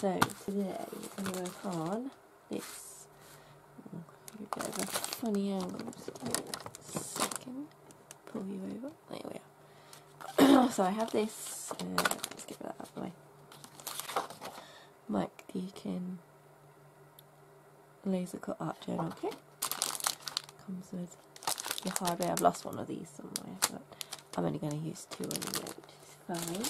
So today we're going to work on this. You get a funny angles. Second, pull you over. There we are. so I have this. Uh, let's get that out of the way. Mike Deakin laser cut art journal kit. Comes with the hardware. I've lost one of these somewhere, but I'm only going to use two anyway, which is fine.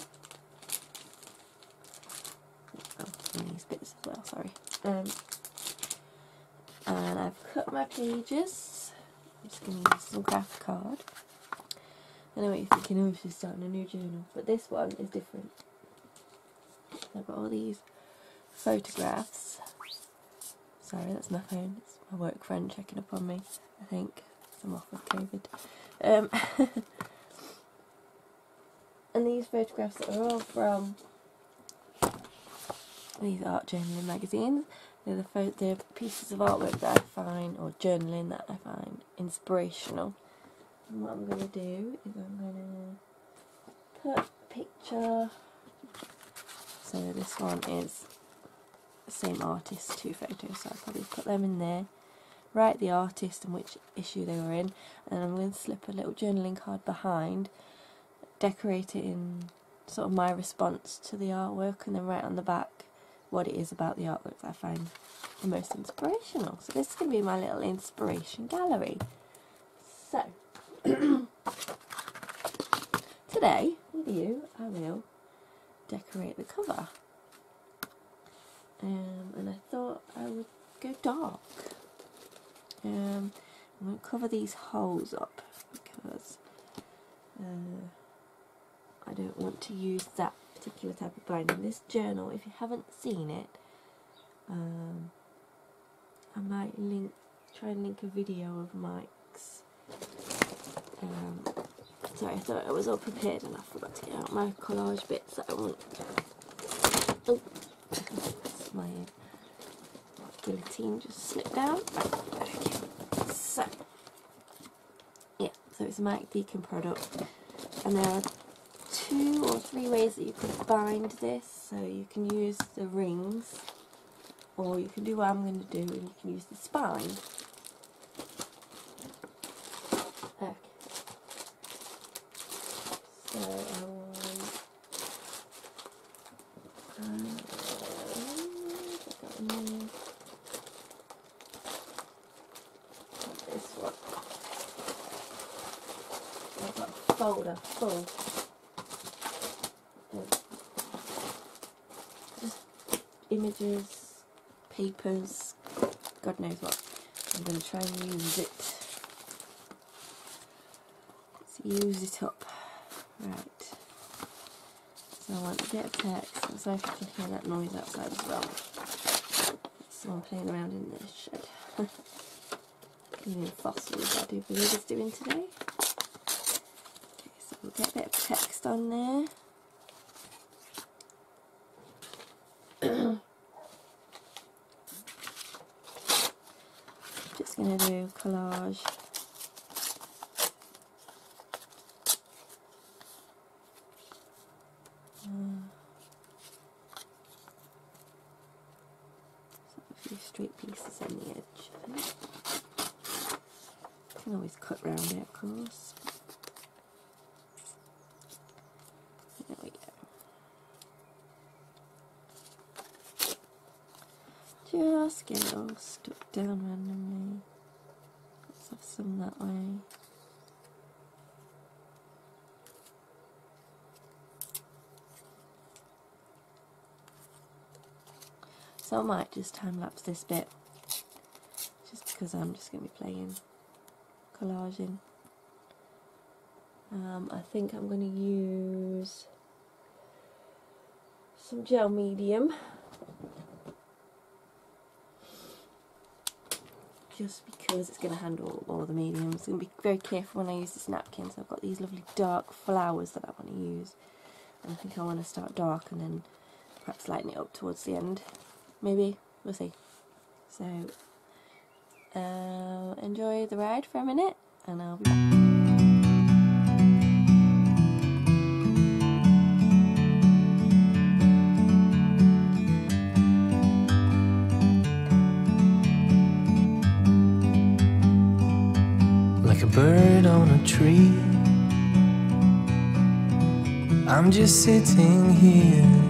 Oh, and these bits as well, sorry. Um, and I've cut my pages. I'm just going to use some craft card. I know what you're thinking, oh, she's starting a new journal, but this one is different. I've got all these photographs. Sorry, that's my phone. It's my work friend checking up on me, I think. I'm off with COVID. Um, and these photographs are all from these art journaling magazines. They're the, they're pieces of artwork that I find, or journaling that I find inspirational. And what I'm going to do is I'm going to put a picture. So this one is the same artist, two photos, so I'll probably put them in there. Write the artist and which issue they were in, and I'm going to slip a little journaling card behind, decorate it in sort of my response to the artwork, and then write on the back what it is about the artwork that I find the most inspirational. So this is going to be my little inspiration gallery. So, today with you I will decorate the cover. Um, and I thought I would go dark. Um, I'm going to cover these holes up because uh, I don't want to use that particular type of binding. This journal, if you haven't seen it, um, I might link, try and link a video of Mike's. Um, sorry, I thought I was all prepared and I forgot to get out my collage bits that I want. Oh, my guillotine just slipped down. Okay, so yeah, so it's a Mike Deakin product, and there are two or three ways that you could bind this. So you can use the rings, or you can do what I'm going to do, and you can use the spine. Okay. So I want. Um, I got any- this one. I've got a folder full. of Just images, papers, God knows what. I'm going to try and use it. Let's use it up. Right. So I want a bit of text. I'm sorry if you can hear that noise outside as well. Someone playing around in this shed. Cleaning fossils, I do believe it's doing today. Okay, so we'll get a bit of text on there. Do collage. A few straight pieces on the edge. Can always cut round it, of course. There we go. Just get it all stuck down randomly. Let's have some that way. So I might just time lapse this bit just because I'm just going to be playing collaging. Um, I think I'm going to use some gel medium just because it's going to handle all the mediums. I'm going to be very careful when I use this napkin. So I've got these lovely dark flowers that I want to use. And I think I want to start dark and then perhaps lighten it up towards the end maybe we'll see. So uh, enjoy the ride for a minute, and I'll be back. bird on a tree I'm just sitting here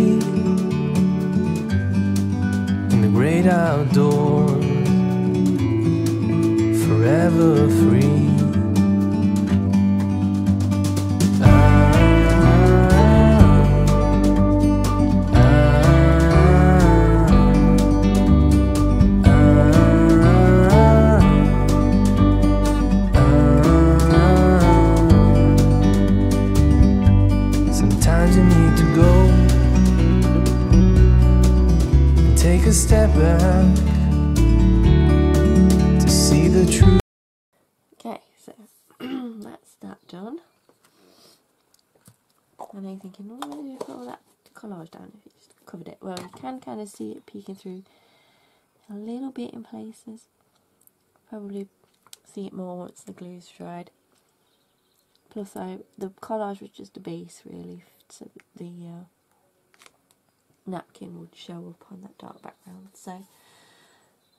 outdoors, forever free. Step back to see the truth. Okay, so that's that done. And I'm thinking, what am I to put all that collage down if you just covered it? Well, you can kind of see it peeking through a little bit in places. Probably see it more once the glue's dried. Plus, I the collage was just a base really, so the uh, napkin would show up on that dark background. So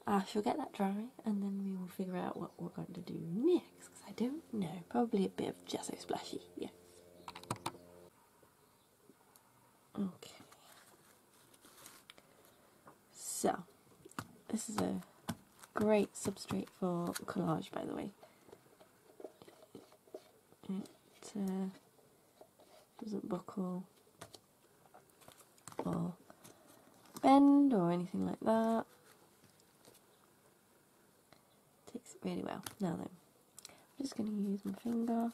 I shall get that dry, and then we will figure out what we're going to do next. Because I don't know. Probably a bit of gesso splashy. Yeah. Okay. So this is a great substrate for collage, by the way. It uh, doesn't buckle or bend or anything like that. Takes it really well. Now then, I'm just going to use my finger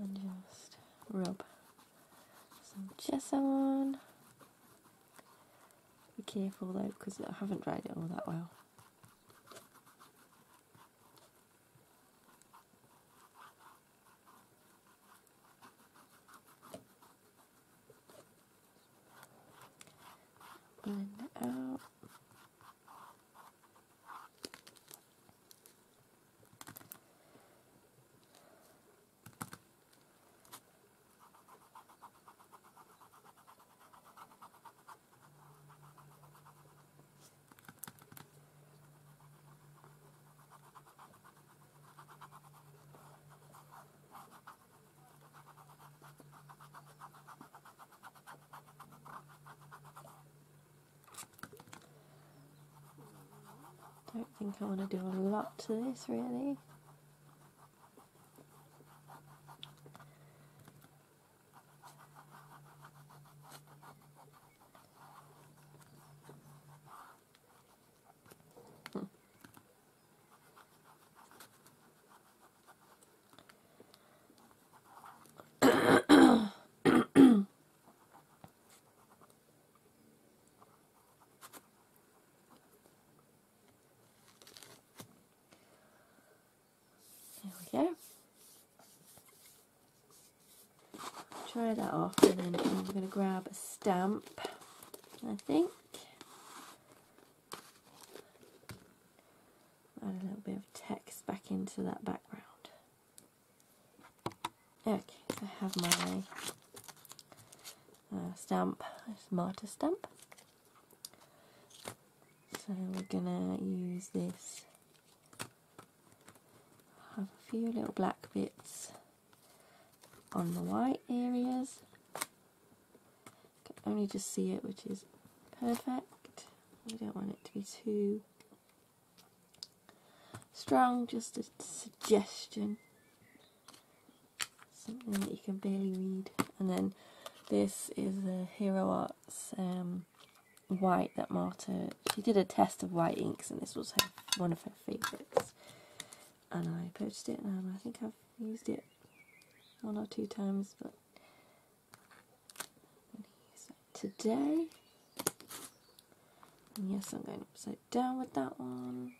and just rub some gesso on. Be careful though, because I haven't dried it all that well. It out. Don't think I want to do a lot to this really. Hmm. There we go. Try that off and then I'm going to grab a stamp, I think. Add a little bit of text back into that background. Okay, so I have my uh, stamp, Marta stamp. So we're gonna use this have a few little black bits on the white areas. Can only just see it, which is perfect. We don't want it to be too strong, just a suggestion. Something that you can barely read. And then this is the Hero Arts um, white that Marta, she did a test of white inks and this was her, one of her favourites and I purchased it and I think I've used it one or two times but today and yes I'm going upside down with that one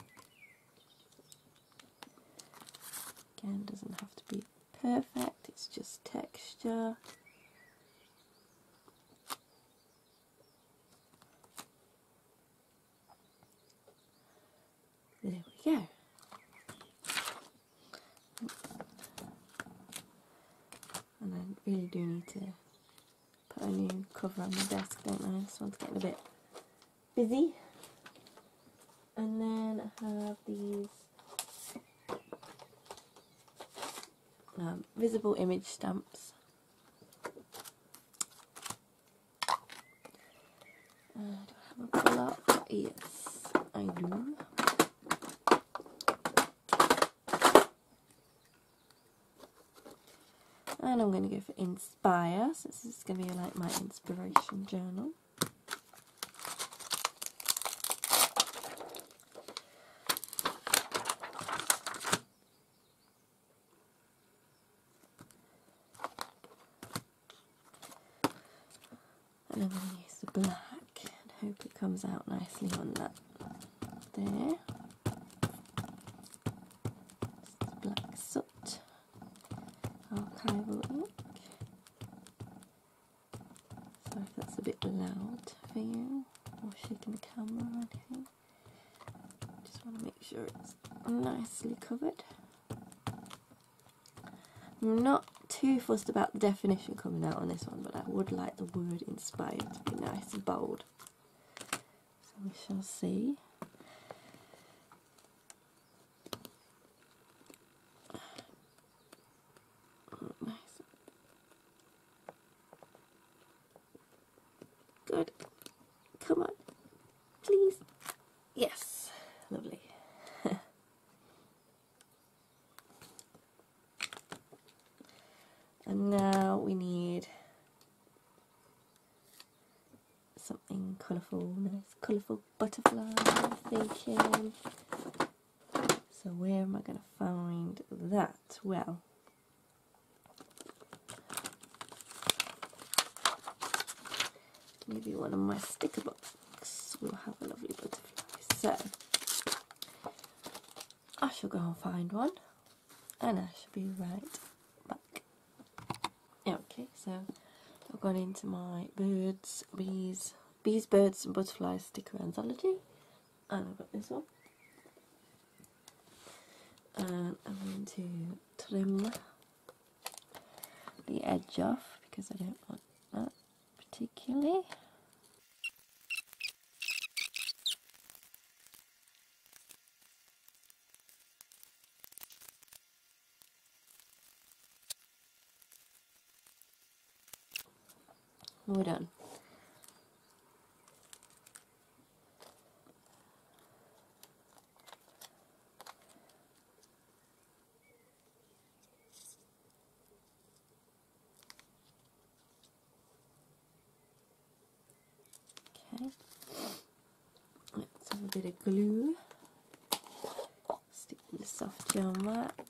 again doesn't have to be perfect, it's just texture. There we go. And I really do need to put a new cover on my desk, don't I? This one's getting a bit busy. And then I have these um, visible image stamps. Uh, do I have a up? Yes, I do. And I'm going to go for Inspire, so this is going to be like my inspiration journal. And I'm going to use the black and hope it comes out nicely on that there. This is black soot, archival ink. Sorry if that's a bit loud for you, or shaking the camera or anything. Just want to make sure it's nicely covered. I'm not too fussed about the definition coming out on this one, but I would like the word inspired to be nice and bold. So we shall see. Nice. Good. Come on. Please. Yes. Lovely. And now we need something colourful, nice colourful butterfly thinking. So where am I going to find that? Well, maybe one of my sticker books will have a lovely butterfly. So I shall go and find one and I shall be right back. Okay, so I've gone into my birds, bees, bees, birds, and butterflies sticker anthology, and I've got this one. And I'm going to trim the edge off because I don't want that particularly. We're done. Bit of glue. Stick the soft gel on.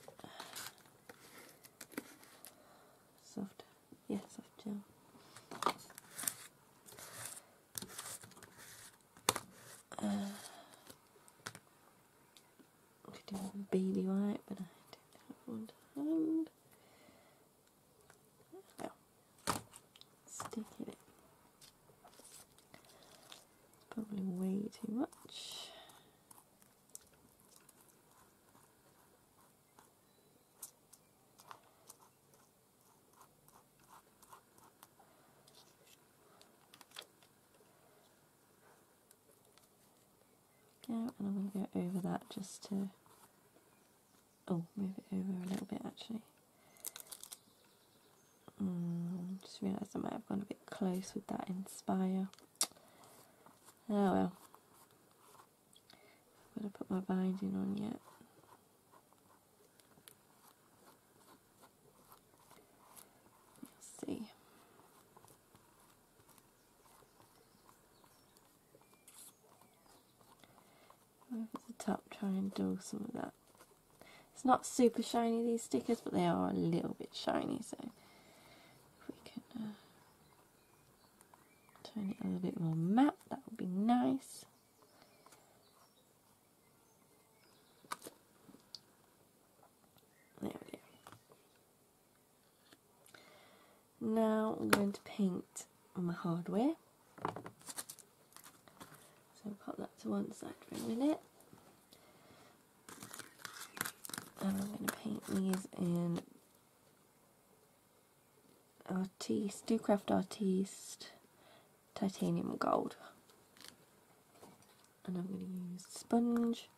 Just to oh move it over a little bit actually. Mm, just realised I might have gone a bit close with that inspire. Oh well. I've got to put my binding on yet Let's see over the top, try and do some of that. It's not super shiny these stickers, but they are a little bit shiny, so if we can uh, turn it a little bit more matte, that would be nice. There we go. Now I'm going to paint my hardware. So pop that to one side for a minute. I'm going to paint these in Artiste, Docrafts Artiste Titanium Gold. And I'm going to use sponge.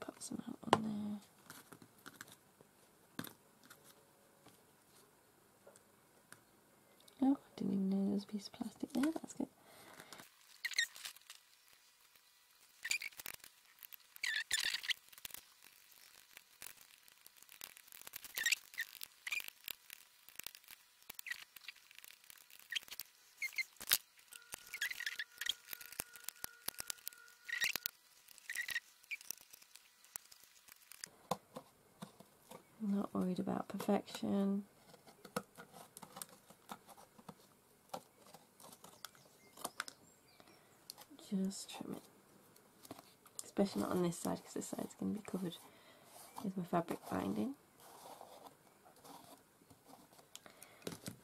Put some out on there. Oh, I didn't even know there was a piece of plastic there, that's good. I'm not perfection. Just trim it. Especially not on this side because this side's going to be covered with my fabric binding.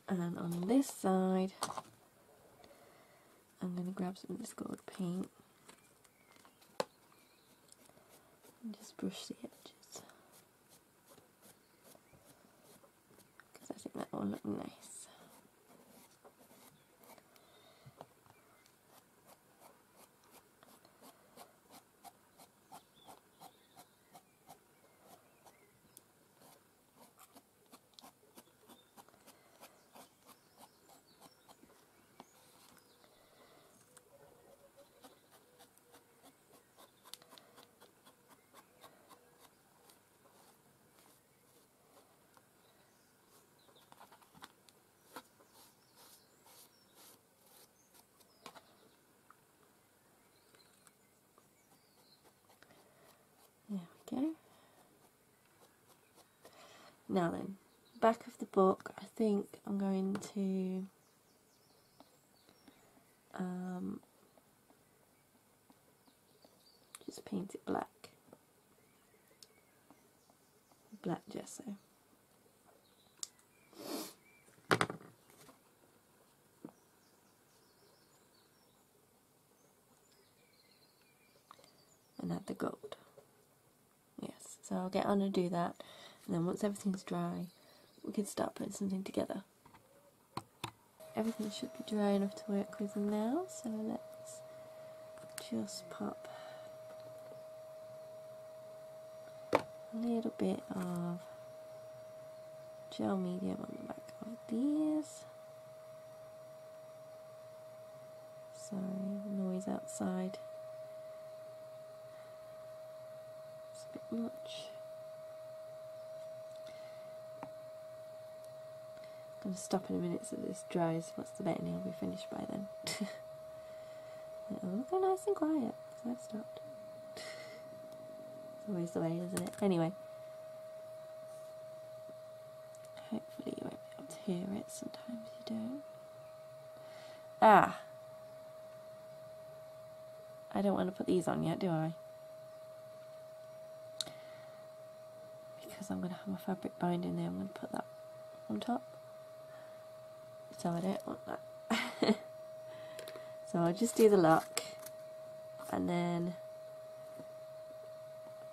And on this side, I'm going to grab some of this gold paint and just brush the edges. because I think that will nice. Go. Now then, back of the book, I think I'm going to um, just paint it black. Black gesso. And add the gold. Yes, so I'll get on and do that, and then once everything's dry, we can start putting something together. Everything should be dry enough to work with now, so let's just pop a little bit of gel medium on the back of these. Sorry, noise outside. It's a bit much. I'm going to stop in a minute so this dries. What's the bet? And he'll be finished by then. It'll look nice and quiet because I've stopped. It's always the way, isn't it? Anyway. Hopefully you won't be able to hear it. Sometimes you don't. Ah! I don't want to put these on yet, do I? Because I'm going to have my fabric binding there. I'm going to put that on top. So I don't want that. so I'll just do the lock and then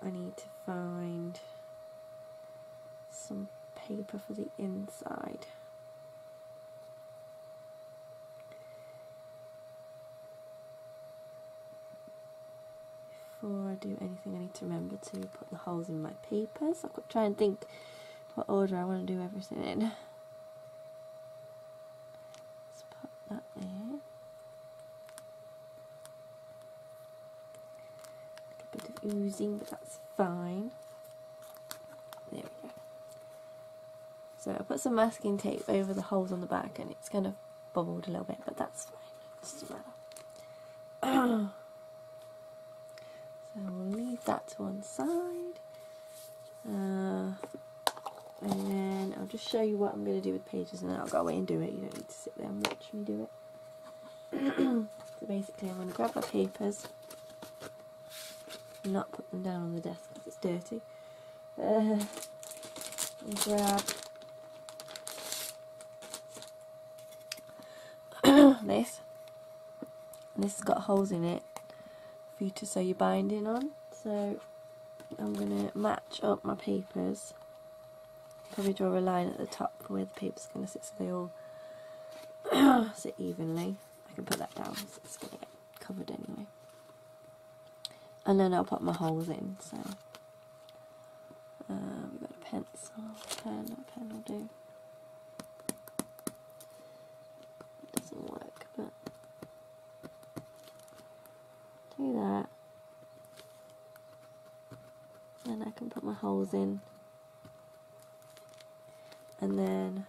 I need to find some paper for the inside. Before I do anything, I need to remember to put the holes in my papers. I'll try and think what order I want to do everything in. Let's put that there. A bit of oozing, but that's fine. There we go. So I put some masking tape over the holes on the back and it's kind of bubbled a little bit, but that's fine. Doesn't matter. so we'll leave that to one side. Uh, and then I'll just show you what I'm going to do with pages and then I'll go away and do it. You don't need to sit there and watch me do it. so basically I'm going to grab my papers them down on the desk because it's dirty. Uh, grab this. And this has got holes in it for you to sew your binding on. So I'm going to match up my papers. Probably draw a line at the top for where the paper's going to sit so they all sit evenly. I can put that down so it's going to get covered anyway. And then I'll put my holes in. So uh, we've got a pencil, pen, a pen will do. It doesn't work, but do that. Then I can put my holes in. And then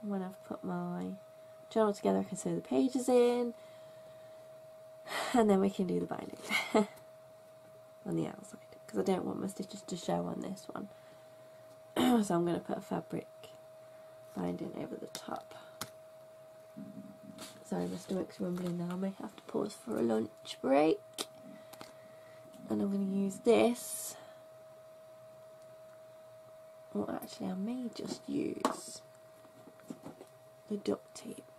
when I've put my journal together I can sew the pages in and then we can do the binding on the outside. Because I don't want my stitches to show on this one. So I'm going to put a fabric binding over the top. Sorry my stomach's rumbling now. I may have to pause for a lunch break. And I'm going to use this. Well actually I may just use the duct tape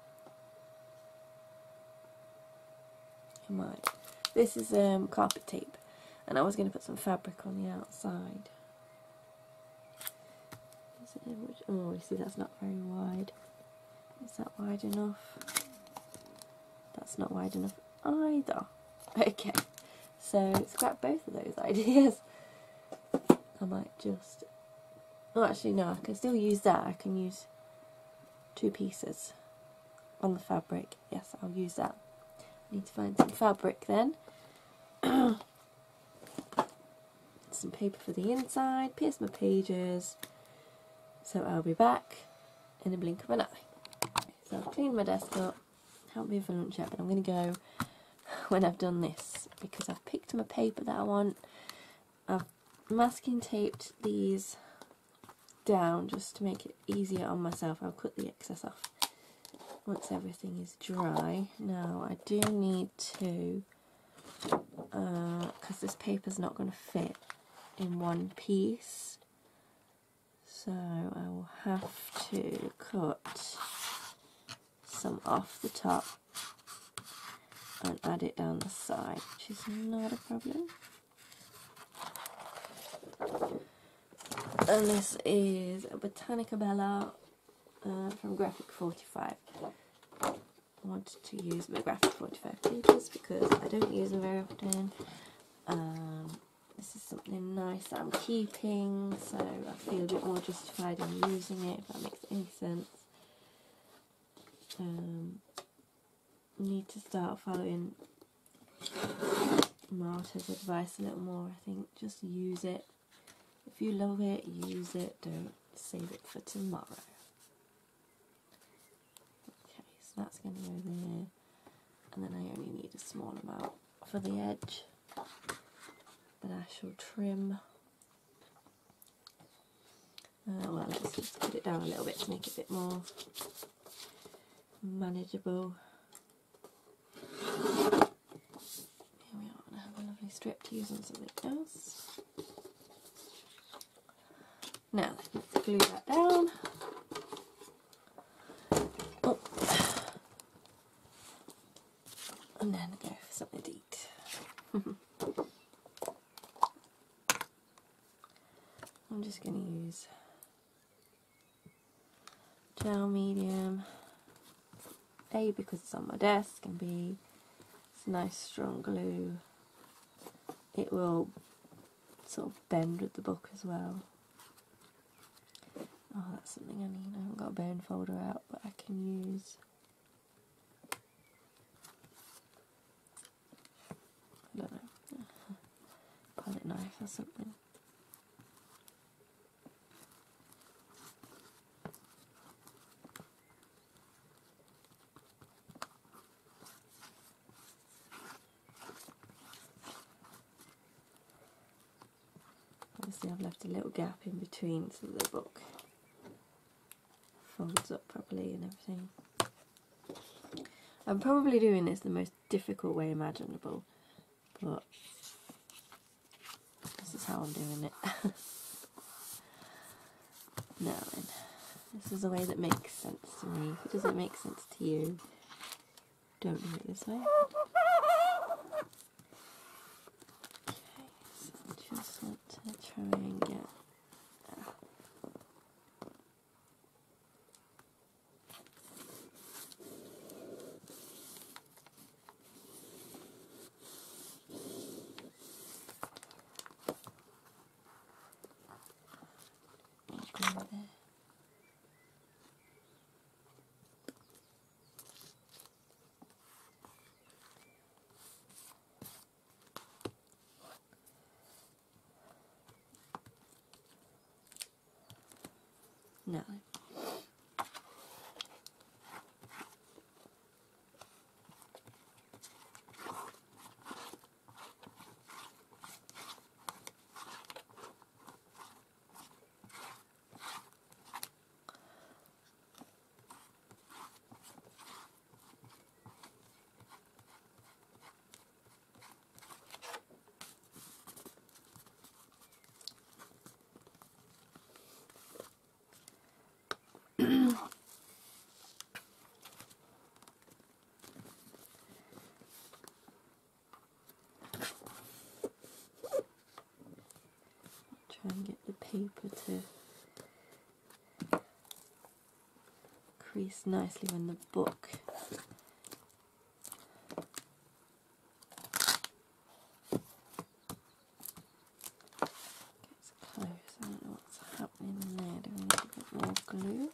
This is um, carpet tape and I was going to put some fabric on the outside. Oh you see that's not very wide. Is that wide enough? That's not wide enough either. Okay. So it's scrap both of those ideas. I might just oh actually no I can still use that. I can use two pieces on the fabric. Yes I'll use that need to find some fabric then some paper for the inside, pierce my pages. So I'll be back in a blink of an eye. So I've cleaned my desk up, haven't been for lunch yet, but I'm going to go when I've done this because I've picked my paper that I want. I've masking taped these down just to make it easier on myself. I'll cut the excess off once everything is dry. Now I do need to, because uh, this paper's not going to fit in one piece, so I will have to cut some off the top and add it down the side, which is not a problem. And this is a Botanica Bella uh, from Graphic 45. Wanted to use my Graphic 45 pages because I don't use them very often. Um, this is something nice that I'm keeping, so I feel a bit more justified in using it, if that makes any sense. Um, need to start following Marta's advice a little more, I think. Just use it. If you love it, use it. Don't save it for tomorrow. Okay, so that's going to go there. And then I only need a small amount for the edge that I shall trim. Uh, well, just, just put it down a little bit to make it a bit more manageable. Here we are, and I have a lovely strip to use on something else. Now, let's glue that down. And then go for something to eat. I'm just going to use gel medium. A because it's on my desk and B it's a nice strong glue. It will sort of bend with the book as well. Oh that's something I need. I haven't got a bone folder out but I can use I don't know palette knife or something. Obviously I've left a little gap in between so the book folds up properly and everything. I'm probably doing this the most difficult way imaginable, but how I'm doing it. then, this is a way that makes sense to me. If it doesn't make sense to you, don't do it this way. Okay, so I just want to try and get go there. Now, try and get the paper to crease nicely when the book gets close. I don't know what's happening there. Do we need a bit more glue?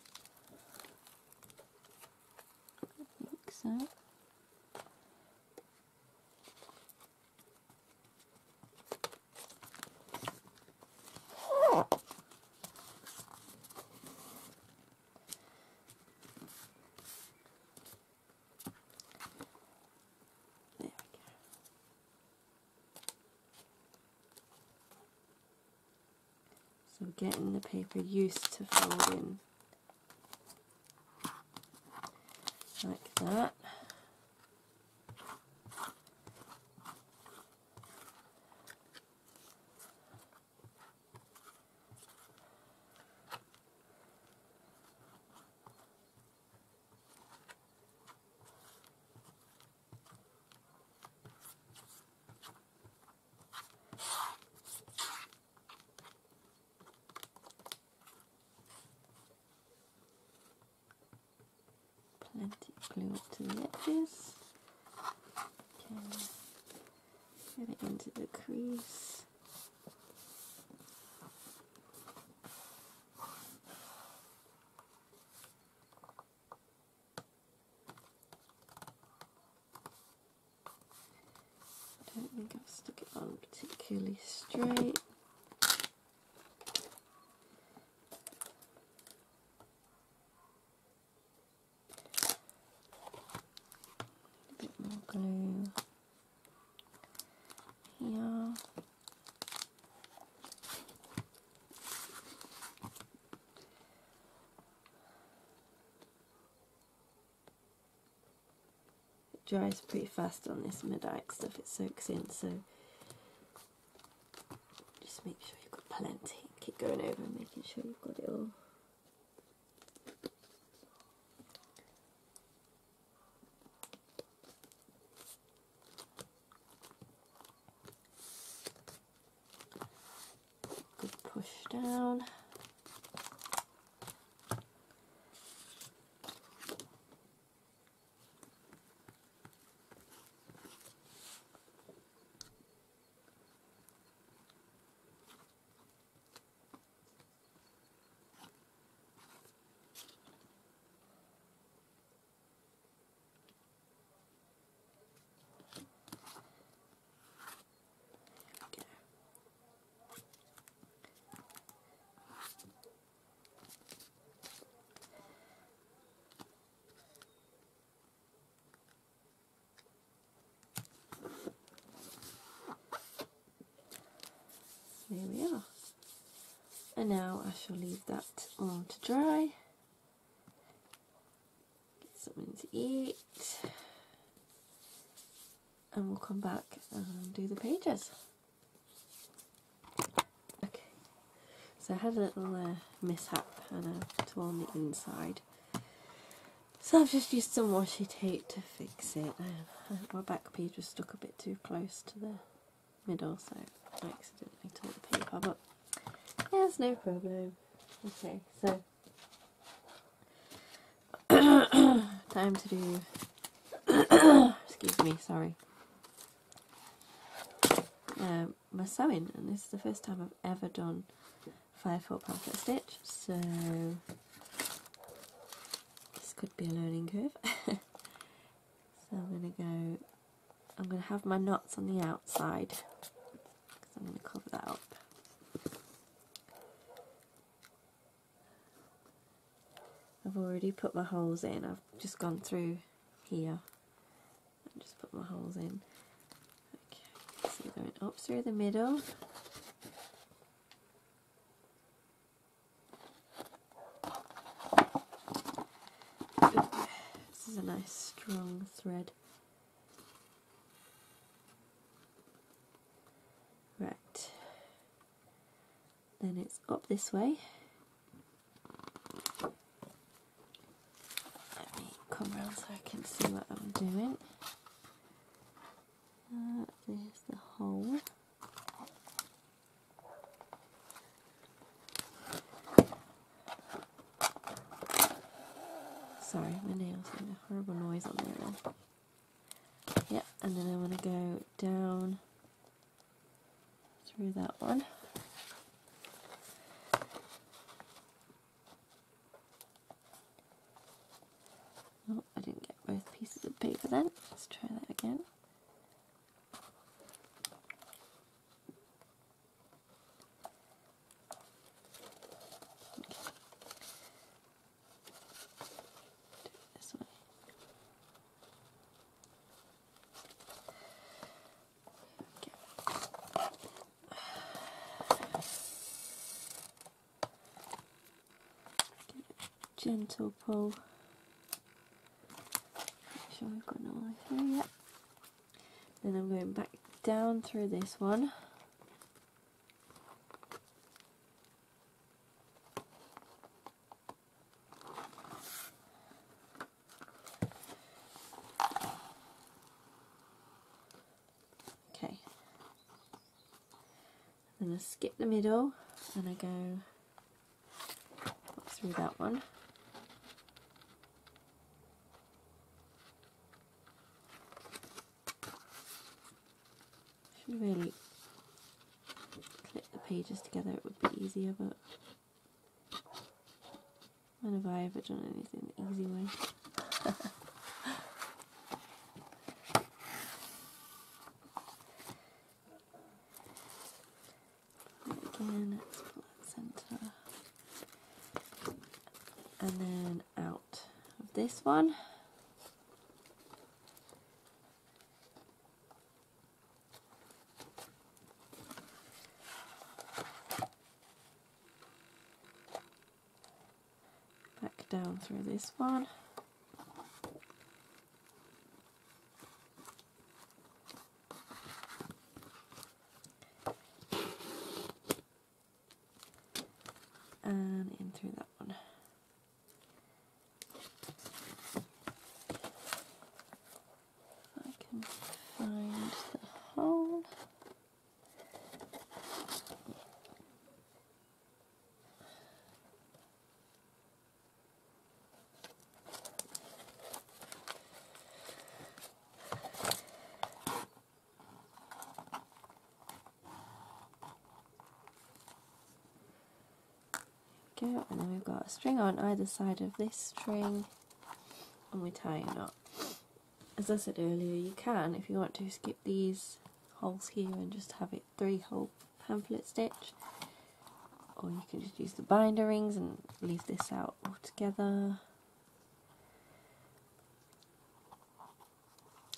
I think so. So getting the paper used to folding like that. plenty of glue up to the edges. Okay. Get it into the crease. I don't think I've stuck it on particularly straight. A glue here. It dries pretty fast on this Medite stuff, it soaks in, so just make sure you've got plenty. Keep going over and making sure you've got it all. Good push down. Go. There we are. And now I shall leave that on to dry. Get something to eat. and we'll come back and do the pages. Okay, so I had a little uh, mishap and I torn the inside. So I've just used some washi tape to fix it. Um, my back page was stuck a bit too close to the middle, so I accidentally tore the paper, but it's no problem. Okay, so time to do. excuse me, sorry. Um, my sewing, and this is the first time I've ever done five foot pamphlet stitch, so this could be a learning curve. so I'm gonna go. I'm gonna have my knots on the outside because I'm gonna cover that up. I've already put my holes in. I've just gone through here and just put my holes in. Okay, so going up through the middle. This is a nice strong thread. Right. Then it's up this way. Let me come around so I can see what I'm doing. Uh, there's the hole. Sorry, my nails made a horrible noise on there. Yep, and then I want to go down through that one. Oh, I didn't get both Let's try that again. This way. Gentle pull. We've got through yet. Then I'm going back down through this one. Okay. Then I skip the middle and I go through that one. Should really clip the pages together, easier, but when have I ever done anything the easy way? Again, that centre. And then out of this one. Down through this one. and in through that one. If I can find the hole. go string on either side of this string and we tie a knot. As I said earlier you can if you want to skip these holes here and just have it three hole pamphlet stitch or you can just use the binder rings and leave this out altogether.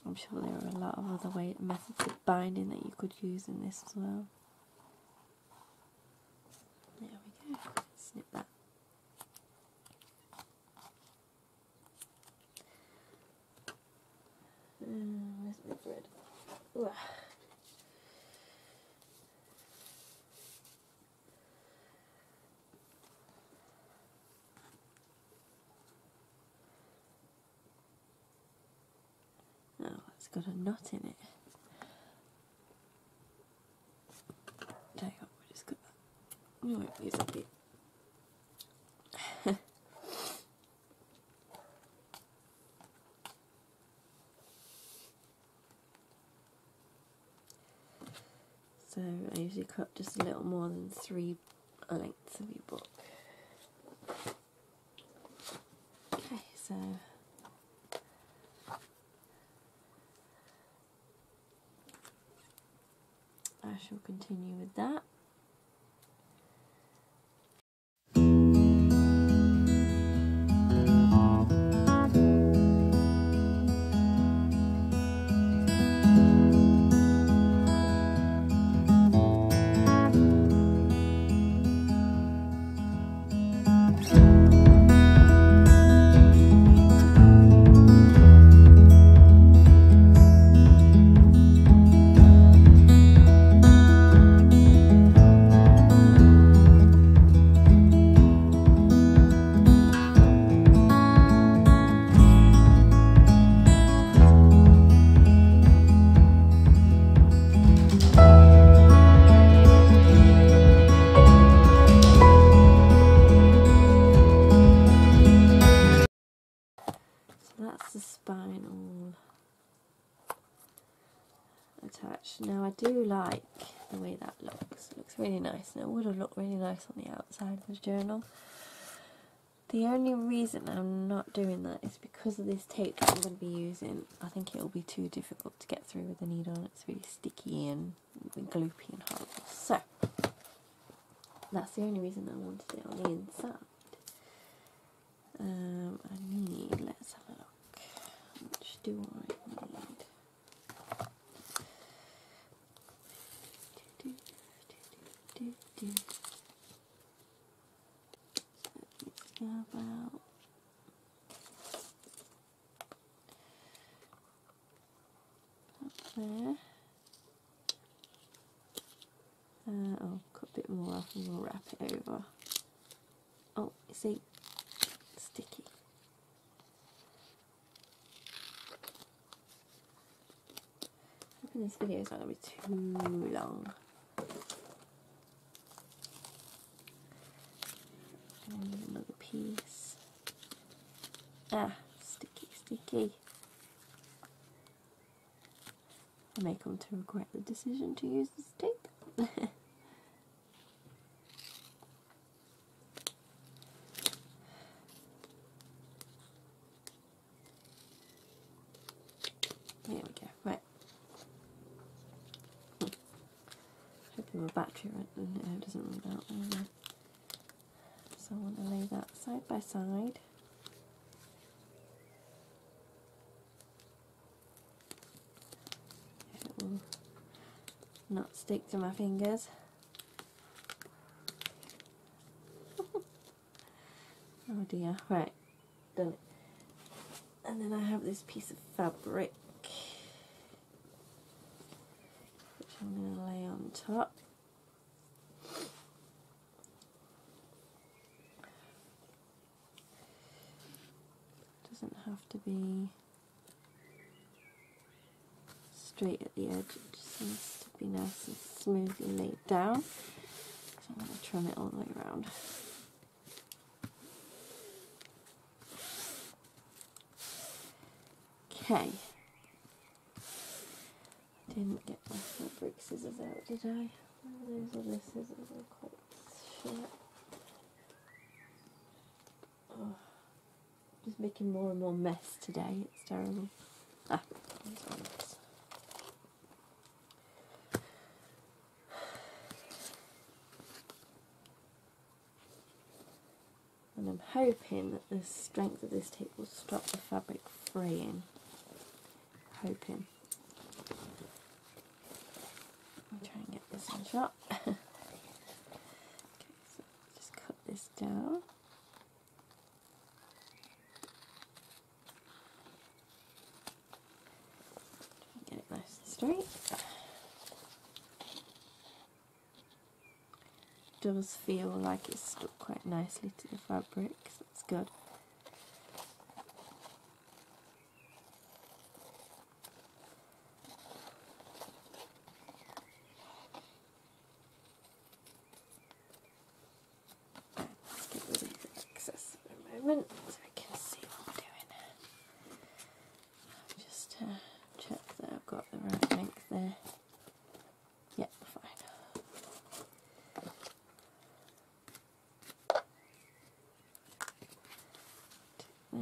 I'm sure there are a lot of other way methods of binding that you could use in this as well. There we go. Snip that. Uh, where's my thread? Ugh. Oh, it's got a knot in it. Tell you what, we'll just cut that bit. So I usually cut just a little more than three lengths of your book. Okay, so I shall continue with that. Like the way that looks. It looks really nice and it would have looked really nice on the outside of the journal. The only reason I'm not doing that is because of this tape that I'm going to be using. I think it will be too difficult to get through with the needle. It's really sticky and gloopy and horrible. So, that's the only reason I wanted it on the inside. Um, I need, let's have a look. How do I need? Do, do. So about up there. Uh, I'll cut a bit more off and we'll wrap it over. Oh, you see, sticky. Hoping this video is not going to be too long. And another piece. Ah, sticky, sticky. I may come to regret the decision to use this tape. There we go. Right. Hoping my battery no, doesn't run out. So I want to lay that side by side. If it will not stick to my fingers. oh dear. Right. Done it. And then I have this piece of fabric which I'm going to lay on top. Doesn't have to be straight at the edge, be nice and smoothly laid down. So I'm going to trim it all the way around. Okay. Didn't get my fabric scissors out, did I? Those other scissors are quite short. Oh, just making more and more mess today. It's terrible. Ah, these ones. And I'm hoping that the strength of this tape will stop the fabric fraying. Hoping. I'll try and get this in shot. okay, so just cut this down. Get it nice and straight. Does feel like it's stuck quite nicely to the fabric, so that's good. Let's get rid of the excess for a moment so we can see what we're doing. Just uh, check that I've got the right length there. Yep, fine. There.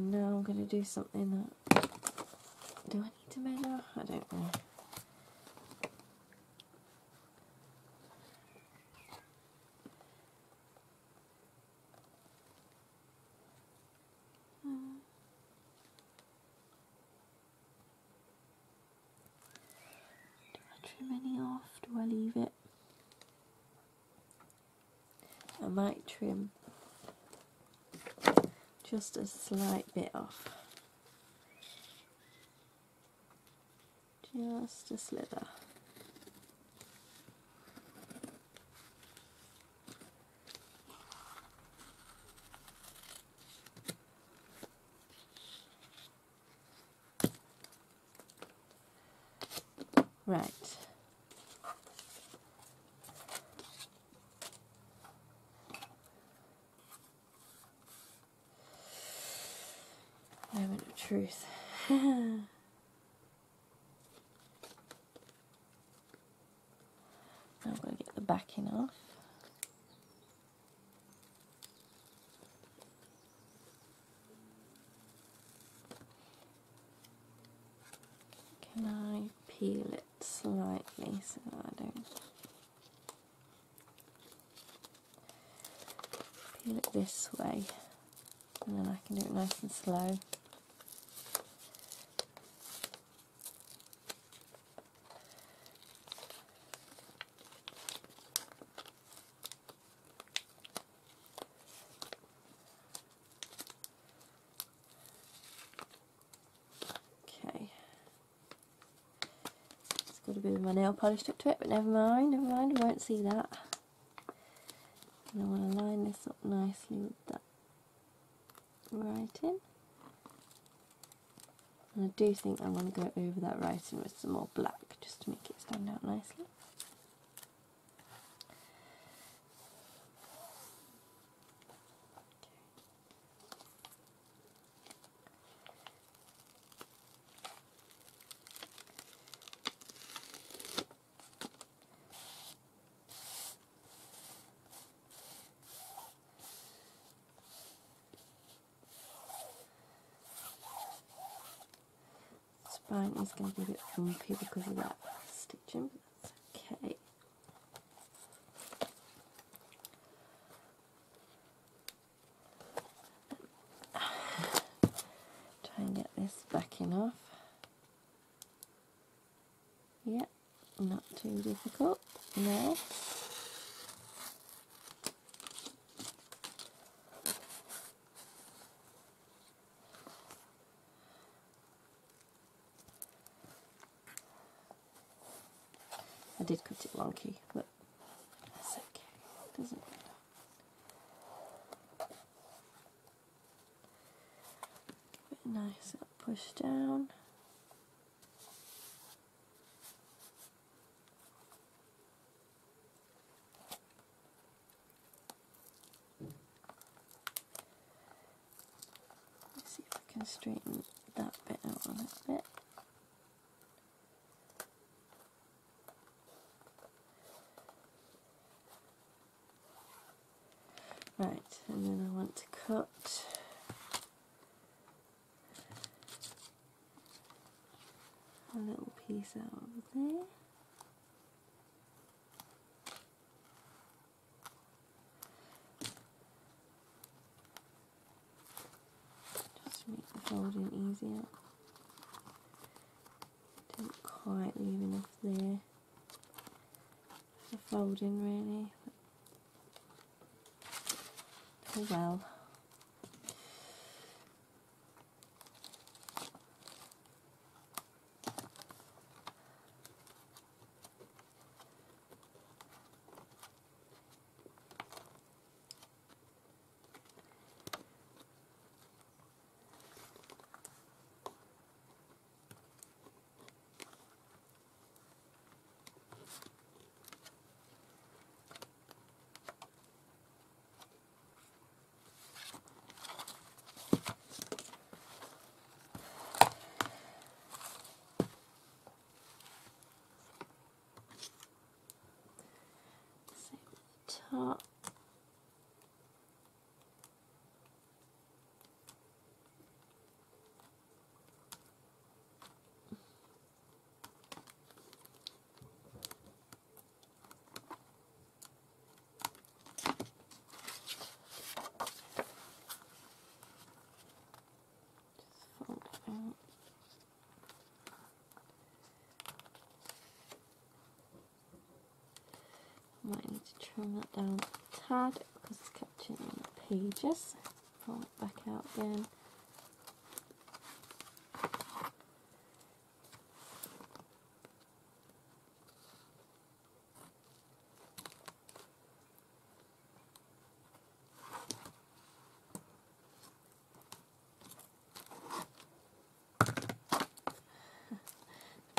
And now I'm going to do something that. Do I need to measure? I don't know. Hmm. Do I trim any off? Do I leave it? I might trim just a slight bit off. Just a slither. Right. Moment of truth. Now I'm going to get the backing off. Can I peel it slightly so I don't peel it this way and then I can do it nice and slow. Okay. It's got a bit of my nail polish stuck to it, but never mind, never mind, I won't see that. And I want to line this up nicely with that writing. And I do think I'm going to go over that writing with some more black just to make it stand out nicely. Spine is going to be a bit funky because of that stitching, but that's okay. Try and get this backing off. Yep, not too difficult. No. I did cut it wonky, but that's okay. It Doesn't matter. Give it a nice little push down. Let's see if I can straighten that bit out a little bit. Right, and then I want to cut a little piece out of there. Just to make the folding easier. Didn't quite leave enough there for folding really. Oh well. Top. Just fold it out. Might need to trim that down a tad because it's catching on the pages. Fold it back out again.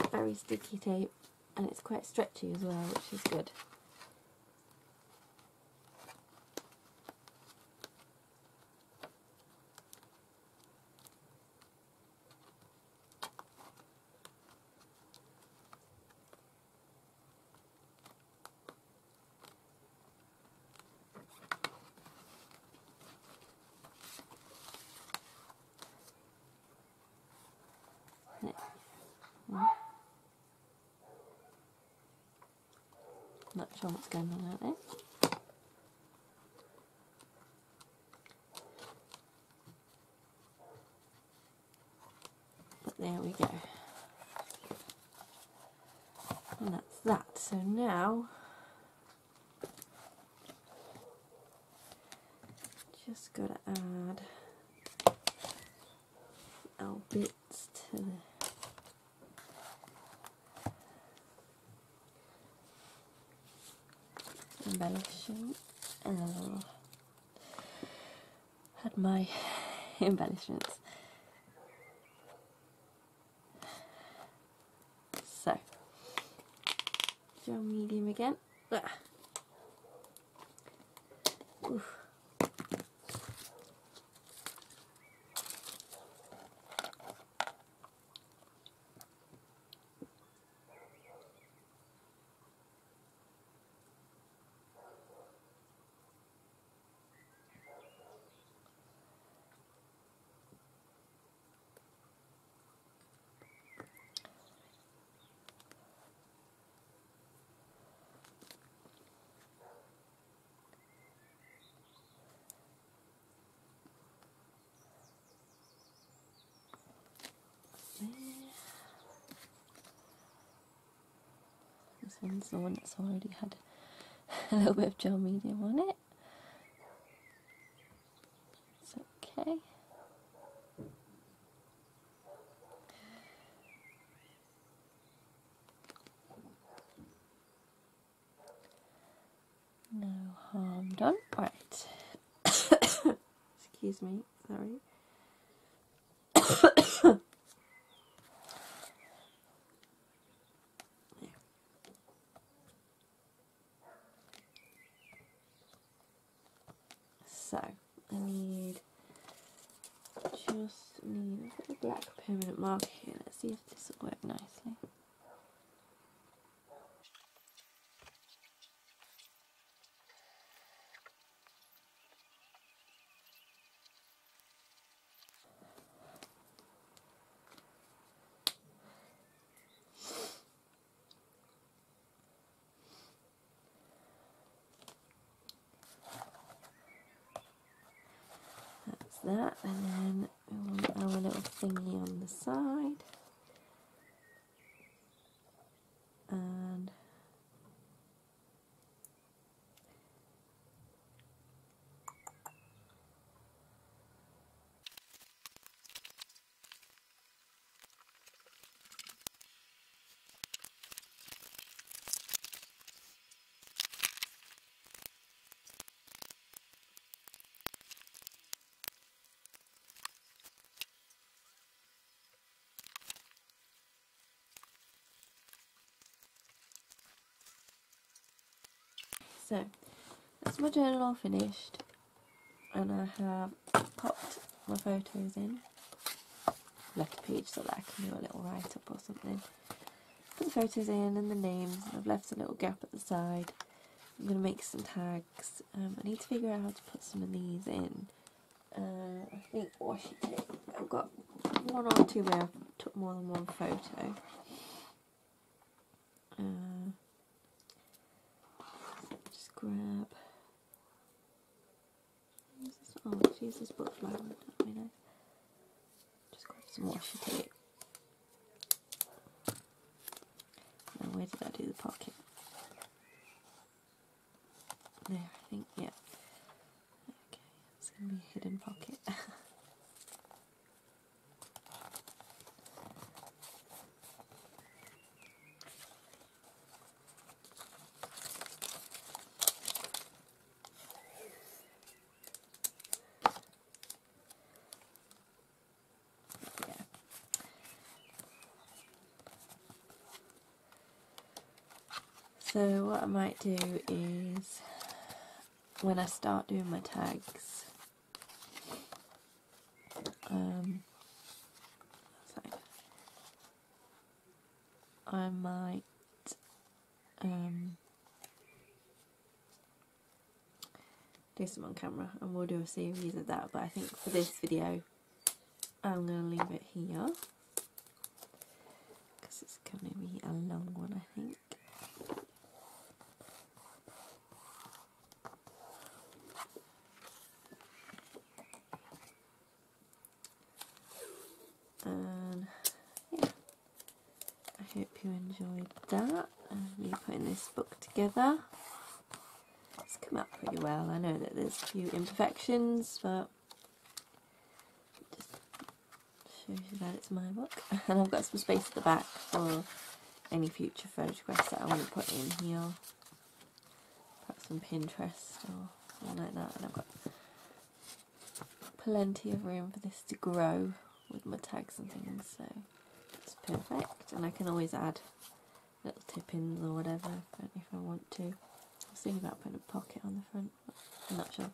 Very sticky tape and it's quite stretchy as well, which is good. Next one. Sure what's going on out there. But there we go. And that's that. So now just gotta add our bits to the embellishing. Uh, had my embellishments. So, gel medium again. Ah. This one's the one that's already had a little bit of gel medium on it. It's okay. No harm done. Right. Excuse me, sorry. So I need just need a black permanent marker here. Let's see if this will work nicely. That's that, and then we want our little thingy on the side. So that's my journal all finished, and I have popped my photos in. Left a page so that I can do a little write up or something. Put the photos in and the names, I've left a little gap at the side. I'm going to make some tags. Um, I need to figure out how to put some of these in. Uh, I think washi tape. I've got one or two where I've took more than one photo. Uh, just grab. Use this, oh, let's use this book flower. That'd be nice. Just grab some washi tape. Now, where did I do the pocket? There, I think, yeah. Okay, it's going to be a hidden pocket. yeah. So what I might do is when I start doing my tags, um, sorry, I might um, do some on camera and we'll do a series of that. But I think for this video, I'm going to leave it here because it's going to be a long one, I think. And yeah, I hope you enjoyed that and me putting this book together. It's come out pretty well. I know that there's a few imperfections, but just shows you that it's my book. And I've got some space at the back for any future photographs that I want to put in here. Perhaps some Pinterest or something like that. And I've got plenty of room for this to grow with my tags and things, so it's perfect. And I can always add little tip-ins or whatever if, I want to. I was thinking about putting a pocket on the front, I'm not sure.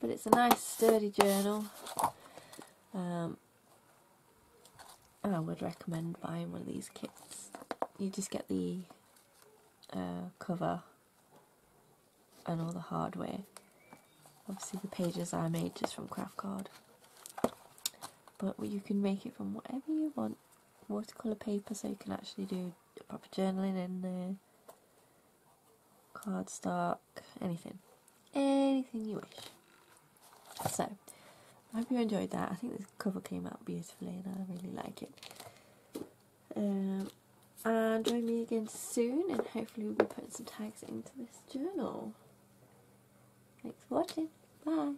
But it's a nice sturdy journal. Um, I would recommend buying one of these kits. You just get the uh, cover and all the hardware. Obviously the pages I made just from craft card but you can make it from whatever you want. Watercolour paper so you can actually do proper journaling in there, cardstock, anything. Anything you wish. So, I hope you enjoyed that. I think this cover came out beautifully and I really like it. Um, and join me again soon and hopefully we'll be putting some tags into this journal. Thanks for watching. Bye.